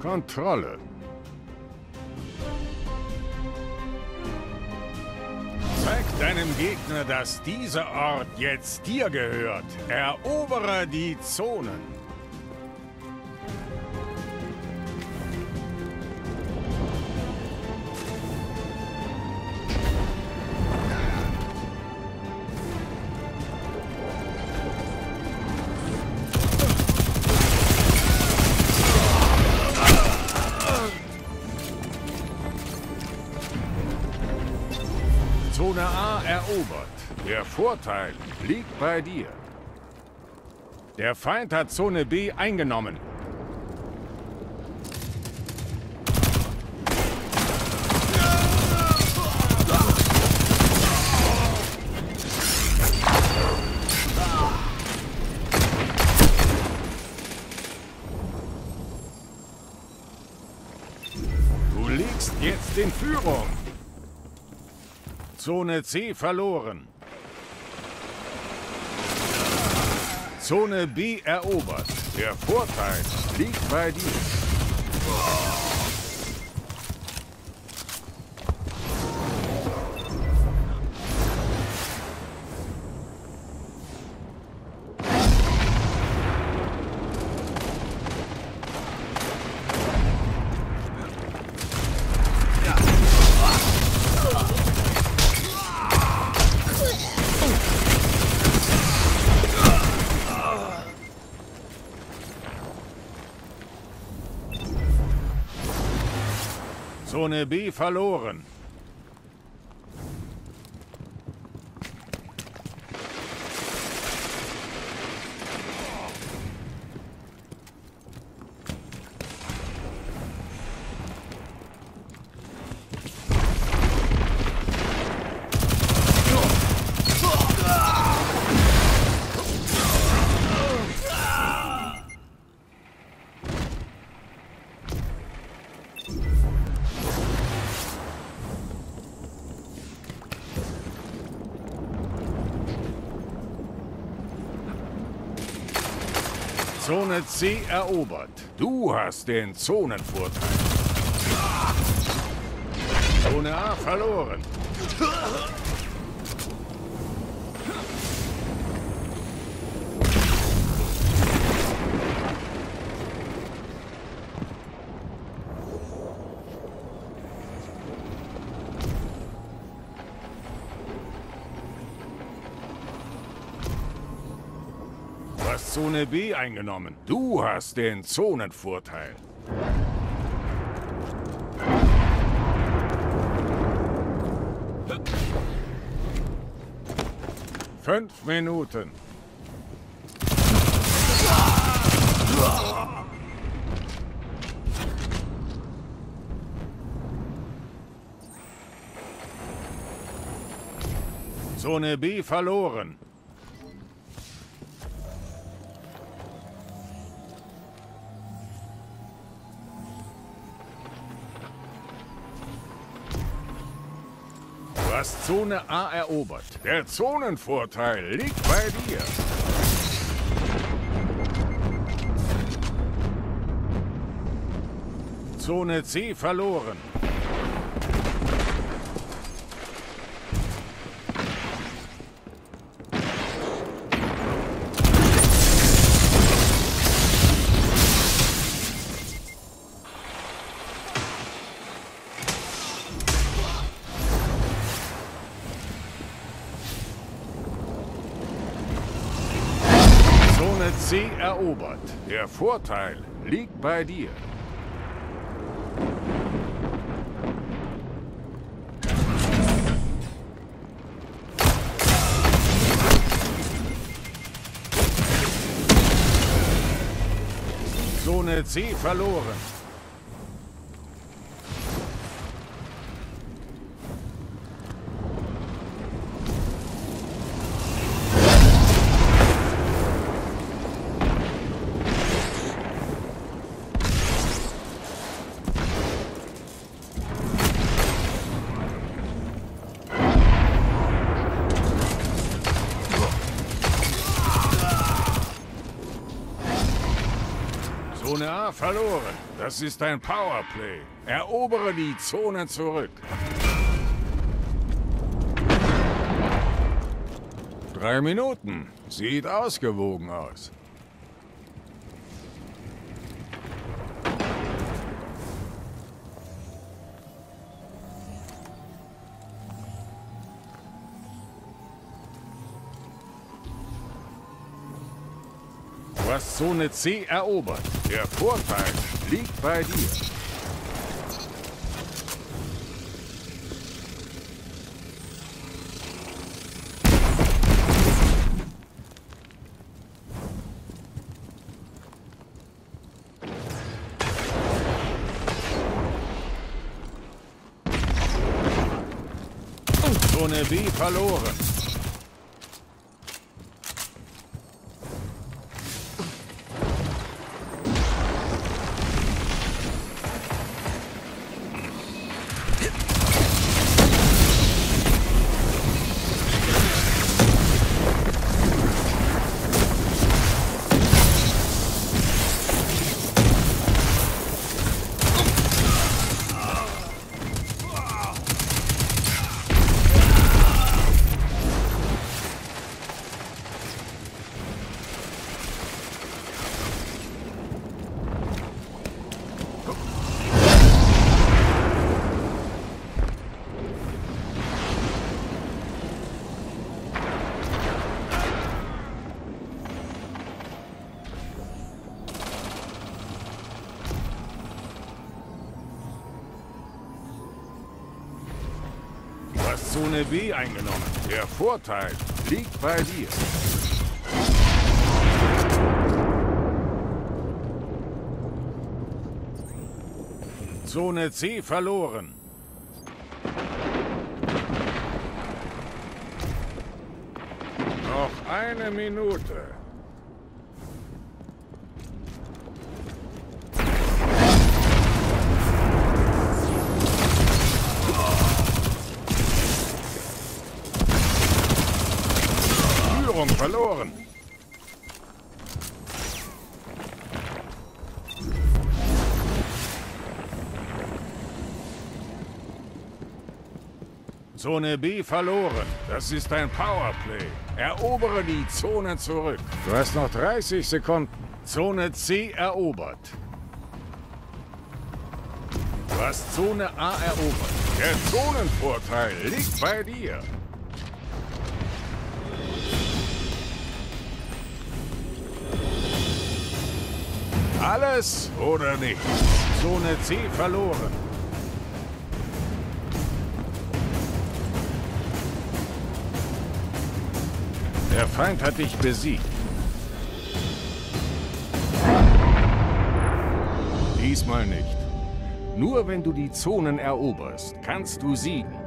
Kontrolle. Zeig deinem Gegner, dass dieser Ort jetzt dir gehört. Erobere die Zonen. Zone A erobert. Der Vorteil liegt bei dir. Der Feind hat Zone B eingenommen. Du liegst jetzt in Führung. Zone C verloren. Zone B erobert. Der Vorteil liegt bei dir. Zone B verloren. Zone C erobert. Du hast den Zonenvorteil. Zone A verloren. Zone B eingenommen. Du hast den Zonenvorteil. Fünf Minuten. Zone B verloren. Du hast Zone A erobert. Der Zonenvorteil liegt bei dir. Zone C verloren. C erobert. Der Vorteil liegt bei dir. Zone C verloren. Verloren. Das ist ein Powerplay. Erobere die Zone zurück. Drei Minuten. Sieht ausgewogen aus. Du hast Zone C erobert. Der Vorteil liegt bei dir. Zone B verloren. Zone B eingenommen. Der Vorteil liegt bei dir. Zone C verloren. Noch eine Minute. Verloren. Zone B verloren. Das ist ein Powerplay. Erobere die Zone zurück. Du hast noch 30 Sekunden. Zone C erobert. Du hast Zone A erobert. Der Zonenvorteil liegt bei dir. Alles oder nichts. Zone C verloren. Der Feind hat dich besiegt. Diesmal nicht. Nur wenn du die Zonen eroberst, kannst du siegen.